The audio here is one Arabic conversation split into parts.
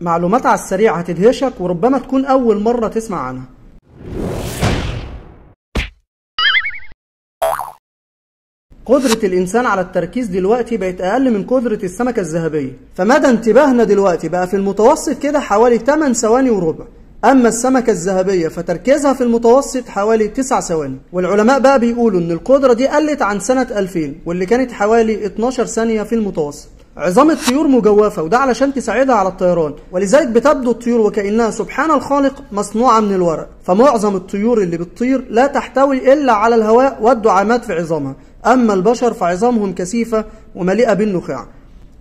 معلومات على السريع هتدهشك وربما تكون أول مرة تسمع عنها. قدرة الإنسان على التركيز دلوقتي بقت أقل من قدرة السمكة الذهبية. فمدى انتباهنا دلوقتي بقى في المتوسط كده حوالي 8 ثواني وربع. أما السمكة الذهبية فتركيزها في المتوسط حوالي 9 ثواني. والعلماء بقى بيقولوا إن القدرة دي قلت عن سنة 2000 واللي كانت حوالي 12 ثانية في المتوسط. عظام الطيور مجوفة وده علشان تساعدها على الطيران. ولذلك بتبدو الطيور وكأنها سبحان الخالق مصنوعة من الورق. فمعظم الطيور اللي بتطير لا تحتوي إلا على الهواء والدعامات في عظامها. أما البشر فعظامهم كثيفة ومليئة بالنخاع.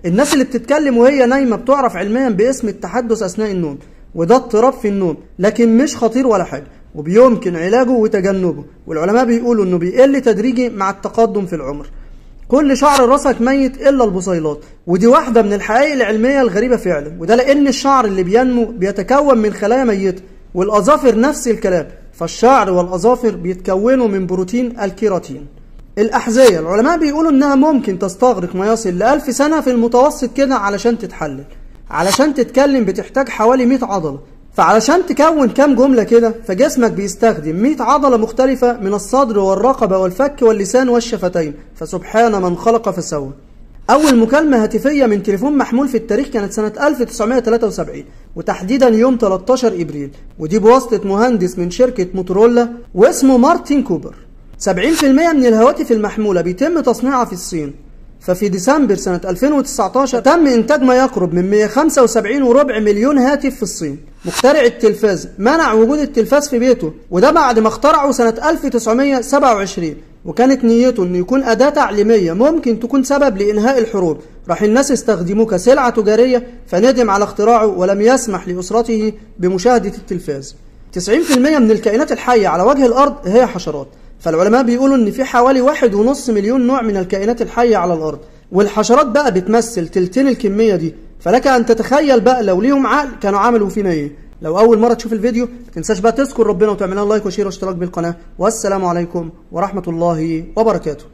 الناس اللي بتتكلم وهي نايمة بتعرف علميا باسم التحدث أثناء النوم وده اضطراب في النوم لكن مش خطير ولا حاجة وبيمكن علاجه وتجنبه. والعلماء بيقولوا إنه بيقل تدريجي مع التقدم في العمر. كل شعر راسك ميت إلا البصيلات. ودي واحدة من الحقائق العلمية الغريبة فعلا. وده لأن الشعر اللي بينمو بيتكون من خلايا ميتة والأظافر نفس الكلام. فالشعر والأظافر بيتكونوا من بروتين الكيراتين الأحذية العلماء بيقولوا إنها ممكن تستغرق ما يصل لألف سنة في المتوسط كده علشان تتحلل. علشان تتكلم بتحتاج حوالي 100 عضلة. فعلشان تكون كام جملة كده فجسمك بيستخدم 100 عضلة مختلفة من الصدر والرقبة والفك واللسان والشفتين. فسبحان من خلق فسوى أول مكالمة هاتفية من تليفون محمول في التاريخ كانت سنة 1973 وتحديدا يوم 13 إبريل. ودي بواسطة مهندس من شركة موتورولا واسمه مارتن كوبر. 70% من الهواتف المحمولة بيتم تصنيعها في الصين. ففي ديسمبر سنة 2019 تم إنتاج ما يقرب من 175 وربع مليون هاتف في الصين. مخترع التلفاز منع وجود التلفاز في بيته وده بعد ما اخترعه سنة 1927 وكانت نيته إنه يكون أداة تعليمية ممكن تكون سبب لإنهاء الحروب. راح الناس استخدموه كسلعة تجارية فندم على اختراعه ولم يسمح لأسرته بمشاهدة التلفاز. 90% من الكائنات الحية على وجه الأرض هي حشرات. فالعلماء بيقولوا إن في حوالي واحد ونص مليون نوع من الكائنات الحية على الأرض. والحشرات بقى بتمثل تلتين الكمية دي. فلك أن تتخيل بقى لو ليهم عقل كانوا عملوا فينا إيه. لو أول مرة تشوف الفيديو ما تنساش بقى تذكر ربنا وتعمل like و share واشتراك بالقناة. والسلام عليكم ورحمة الله وبركاته.